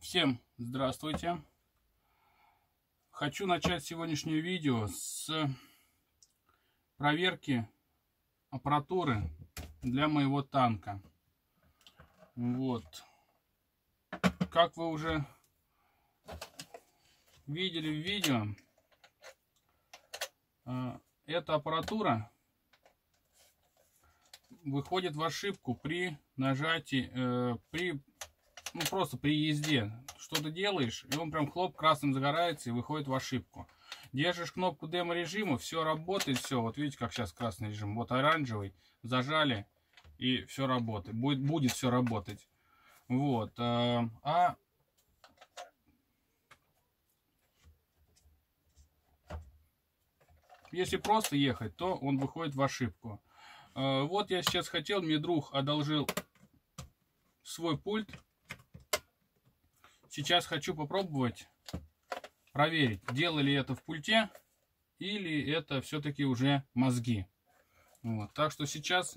Всем здравствуйте! Хочу начать сегодняшнее видео с проверки аппаратуры для моего танка. Вот. Как вы уже видели в видео, э, эта аппаратура выходит в ошибку при нажатии, э, при ну просто при езде что то делаешь, и он прям хлоп красным загорается и выходит в ошибку. Держишь кнопку демо режима, все работает, все. Вот видите, как сейчас красный режим. Вот оранжевый, зажали, и все работает. Будет, будет все работать. Вот. Э, а если просто ехать, то он выходит в ошибку. Э, вот я сейчас хотел, мне друг одолжил свой пульт Сейчас хочу попробовать проверить, делали это в пульте или это все-таки уже мозги. Вот. Так что сейчас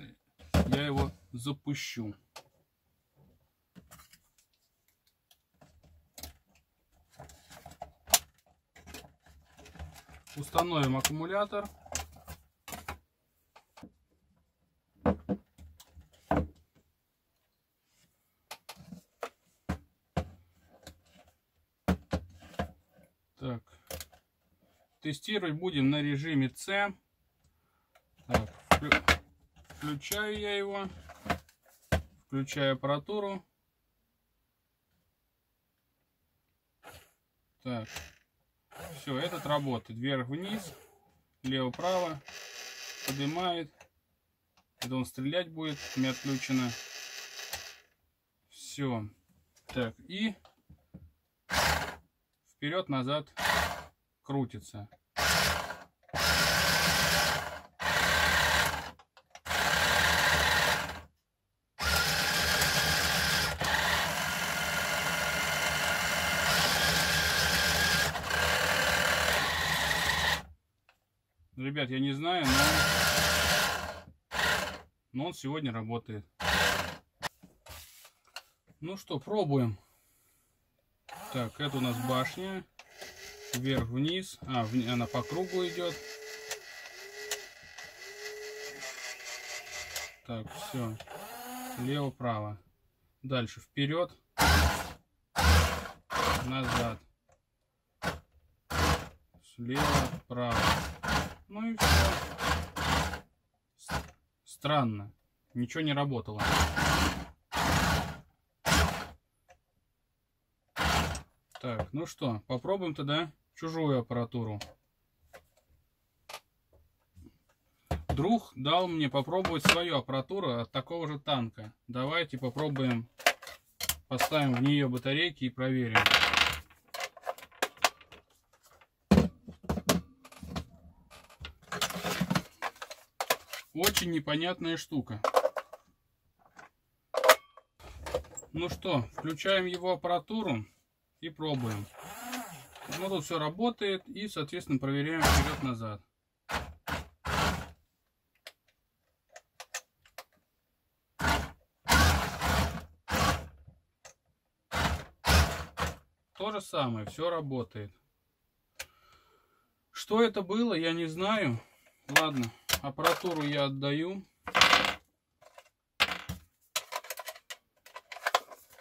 я его запущу. Установим аккумулятор. Так. Тестировать будем на режиме C. Включаю я его. Включаю аппаратуру. Так. Все, этот работает. Вверх-вниз, лево-право. Поднимает. Это он стрелять будет. Не отключено. Все. Так, и вперед-назад крутится. Ребят, я не знаю, но, но он сегодня работает. Ну что, пробуем. Так, это у нас башня. Вверх-вниз. А, она по кругу идет. Так, все. Лево-право. Дальше вперед. Назад. Слева-право. Ну и все. Странно. Ничего не работало. Так, ну что, попробуем тогда чужую аппаратуру. Друг дал мне попробовать свою аппаратуру от такого же танка. Давайте попробуем, поставим в нее батарейки и проверим. Очень непонятная штука. Ну что, включаем его аппаратуру и пробуем. Ну тут все работает и соответственно проверяем вперед-назад. То же самое, все работает. Что это было, я не знаю. Ладно, аппаратуру я отдаю.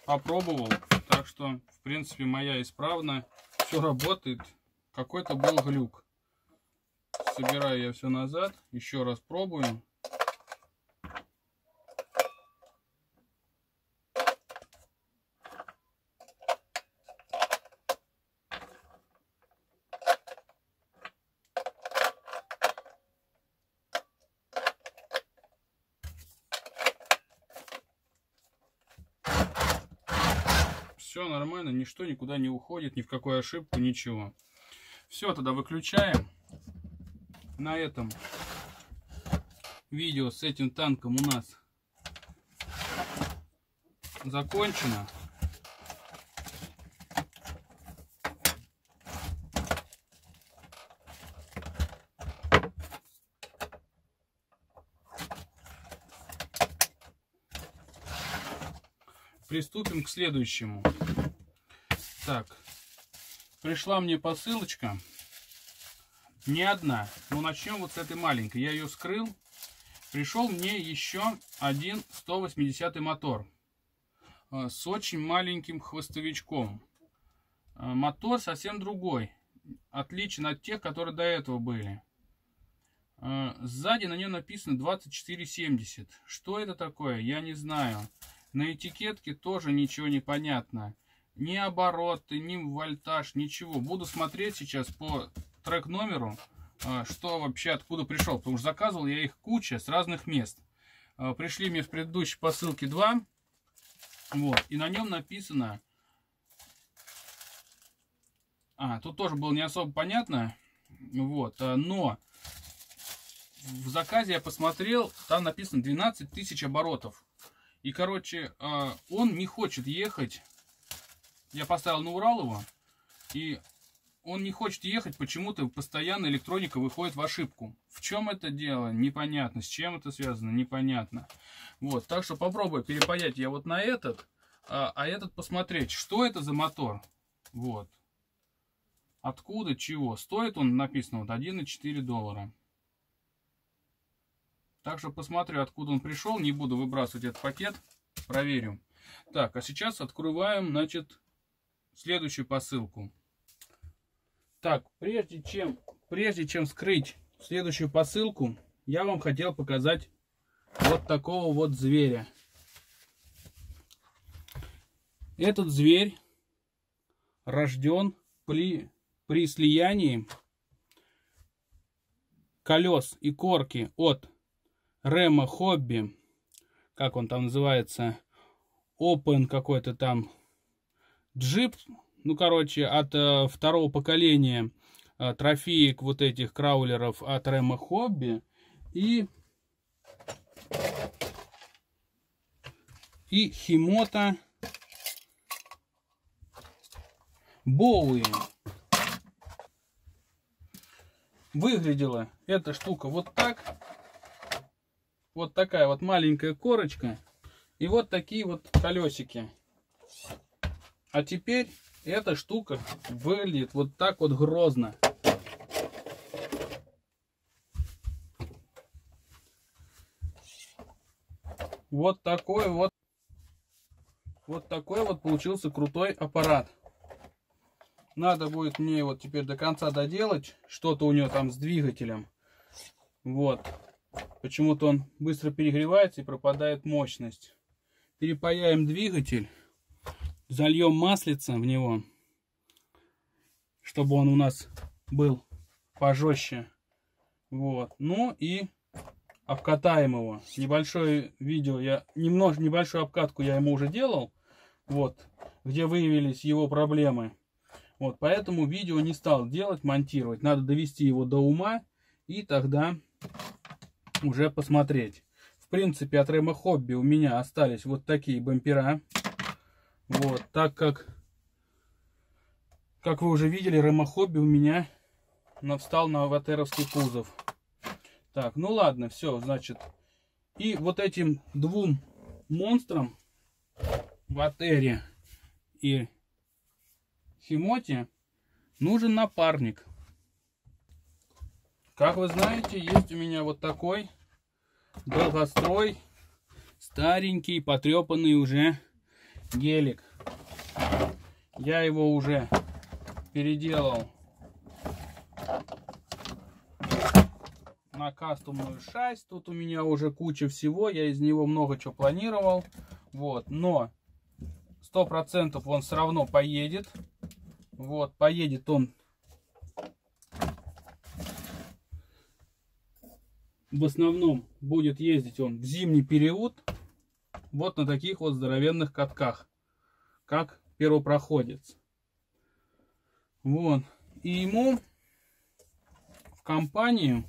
Попробовал. Так что, в принципе, моя исправна. Все работает. Какой-то был глюк. Собираю я все назад. Еще раз пробуем. Нормально, ничто никуда не уходит, ни в какую ошибку, ничего. Все, тогда выключаем. На этом видео с этим танком у нас закончено. приступим к следующему. Так, пришла мне посылочка. Не одна. Ну, начнем вот с этой маленькой. Я ее скрыл. Пришел мне еще один 180 мотор э, с очень маленьким хвостовичком. Э, мотор совсем другой. Отличен от тех, которые до этого были. Э, сзади на нем написано 2470. Что это такое, я не знаю. На этикетке тоже ничего не понятно. Ни обороты, ни вольтаж, ничего. Буду смотреть сейчас по трек номеру, а, что вообще откуда пришел. Потому что заказывал я их куча с разных мест. А, пришли мне в предыдущей посылке два. Вот. И на нем написано... А, тут тоже было не особо понятно. Вот. А, но в заказе я посмотрел, там написано 12 тысяч оборотов. И, короче, он не хочет ехать. Я поставил на Урал его. И он не хочет ехать, почему-то постоянно электроника выходит в ошибку. В чем это дело? Непонятно. С чем это связано? Непонятно. Вот, так что попробую перепаять я вот на этот, а, а этот посмотреть, что это за мотор. Вот. Откуда, чего. Стоит он, написано, вот 1,4 доллара. Так что посмотрю, откуда он пришел. Не буду выбрасывать этот пакет. Проверю. Так, а сейчас открываем, значит, следующую посылку. Так, прежде чем, прежде чем скрыть следующую посылку, я вам хотел показать вот такого вот зверя. Этот зверь рожден при, при слиянии колес и корки от Рема Хобби, как он там называется, Open какой-то там джип ну, короче, от э, второго поколения э, трофеек вот этих краулеров от Рема Хобби и и Химота Боуи. Выглядела эта штука вот так. Вот такая вот маленькая корочка. И вот такие вот колесики. А теперь эта штука выглядит вот так вот грозно. Вот такой вот, вот такой вот получился крутой аппарат. Надо будет мне вот теперь до конца доделать. Что-то у него там с двигателем. Вот. Почему-то он быстро перегревается и пропадает мощность. Перепаяем двигатель зальем маслица в него, чтобы он у нас был пожестче. Вот. Ну и обкатаем его. Небольшое видео, я немножко небольшую обкатку я ему уже делал. Вот. Где выявились его проблемы. Вот. Поэтому видео не стал делать, монтировать. Надо довести его до ума. И тогда уже посмотреть. В принципе, от Рема Хобби у меня остались вот такие бампера. Вот, так как, как вы уже видели, ремохобби у меня встал на ватеровский кузов. Так, ну ладно, все, значит. И вот этим двум монстрам, Ватере и Химоте, нужен напарник. Как вы знаете, есть у меня вот такой долгострой, старенький, потрепанный уже гелик. Я его уже переделал на кастомную шасть. Тут у меня уже куча всего. Я из него много чего планировал. Вот, но сто процентов он все равно поедет. Вот, поедет он в основном будет ездить он в зимний период вот на таких вот здоровенных катках, как первопроходец. Вот. И ему в компанию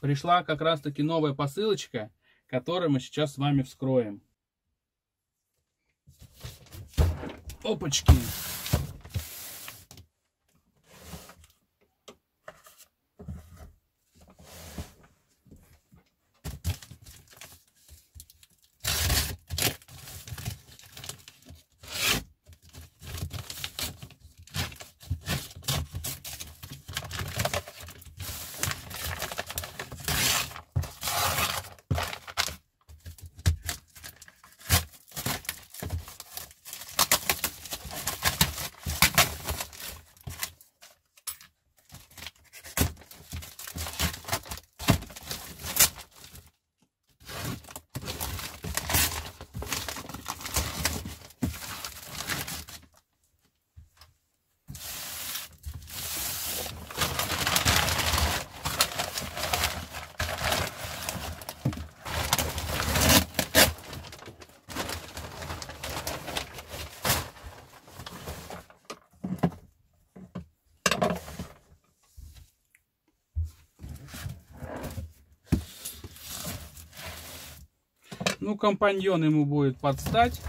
пришла как раз таки новая посылочка, которую мы сейчас с вами вскроем. Опачки! Ну, компаньон ему будет подстать.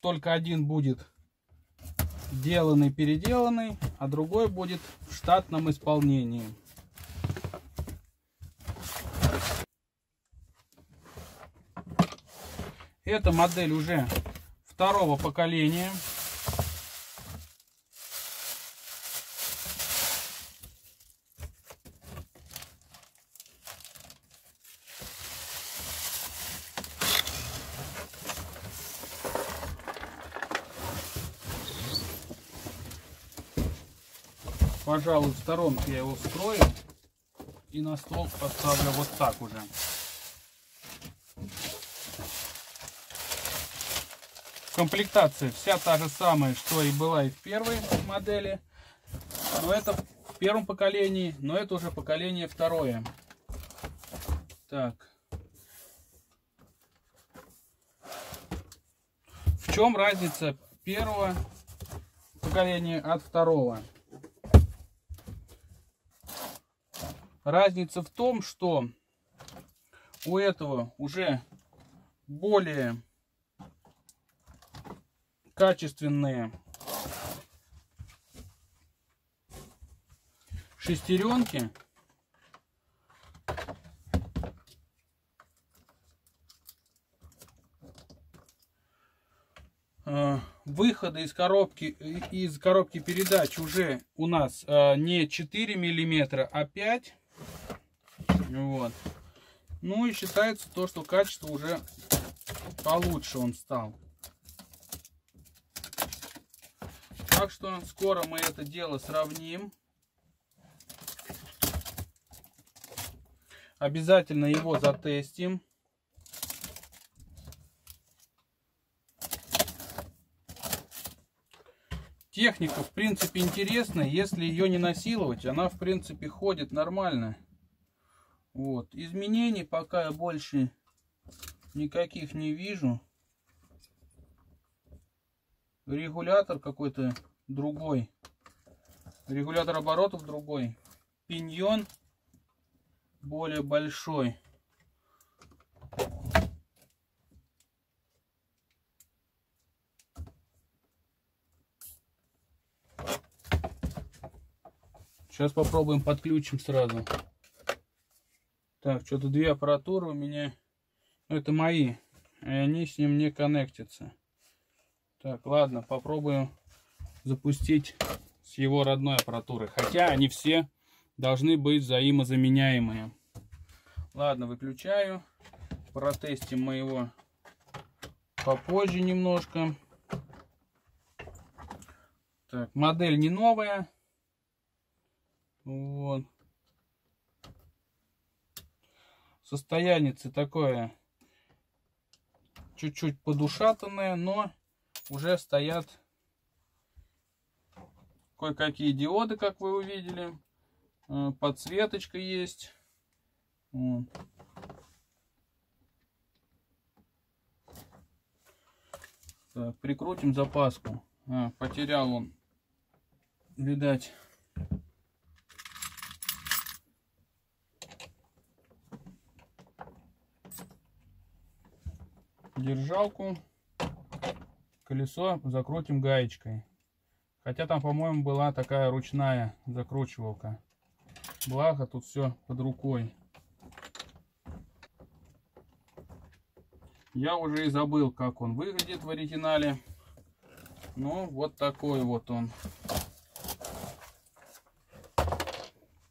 Только один будет деланный, переделанный, а другой будет в штатном исполнении. Эта модель уже второго поколения. Пожалуй, в сторонке я его вскрою и на стол поставлю вот так уже. Комплектация вся та же самая, что и была и в первой модели. Но это в первом поколении, но это уже поколение второе. Так. В чем разница первого поколения от второго? Разница в том, что у этого уже более качественные шестеренки. А, выходы из коробки из коробки передач уже у нас а, не 4 миллиметра а 5 вот. Ну и считается то, что качество уже получше он стал. Так что скоро мы это дело сравним. Обязательно его затестим. Техника, в принципе, интересная. Если ее не насиловать, она, в принципе, ходит нормально. Вот. Изменений пока я больше никаких не вижу. Регулятор какой-то другой. Регулятор оборотов другой. Пиньон более большой. Сейчас попробуем подключим сразу. Так, что-то две аппаратуры у меня. Это мои. И они с ним не коннектятся. Так, ладно, попробуем запустить с его родной аппаратуры. Хотя они все должны быть взаимозаменяемые. Ладно, выключаю. Протестим мы его попозже немножко. Так, модель не новая. Вот. Состояние такое чуть-чуть подушатанное, но уже стоят кое-какие диоды, как вы увидели. Э, подсветочка есть. Вот. Так, прикрутим запаску. А, потерял он, видать, держалку, колесо закрутим гаечкой. Хотя там, по-моему, была такая ручная закручивалка. Благо, тут все под рукой. Я уже и забыл, как он выглядит в оригинале. Ну, вот такой вот он.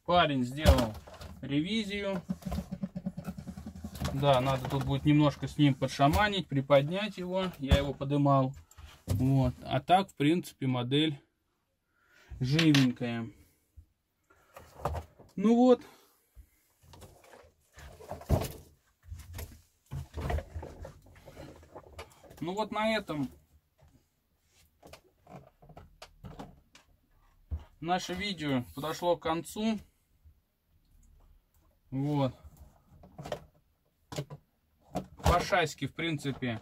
Парень сделал ревизию. Да, надо тут будет немножко с ним подшаманить, приподнять его. Я его подымал. Вот. А так, в принципе, модель живенькая. Ну вот. Ну вот на этом наше видео подошло к концу. Вот по шасси, в принципе,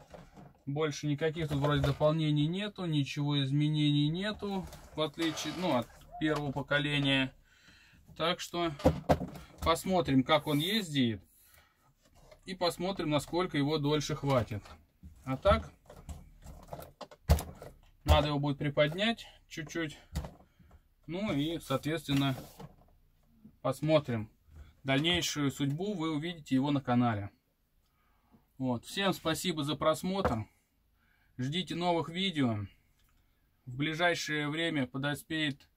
больше никаких тут вроде дополнений нету, ничего изменений нету, в отличие, ну, от первого поколения. Так что посмотрим, как он ездит. И посмотрим, насколько его дольше хватит. А так, надо его будет приподнять чуть-чуть. Ну и, соответственно, посмотрим. Дальнейшую судьбу вы увидите его на канале. Вот. Всем спасибо за просмотр. Ждите новых видео. В ближайшее время подоспеет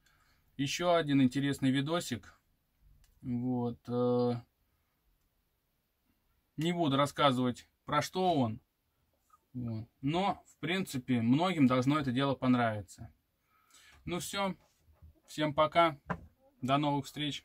еще один интересный видосик. Вот. Э, не буду рассказывать, про что он. Вот. Но, в принципе, многим должно это дело понравиться. Ну все. Всем пока. До новых встреч.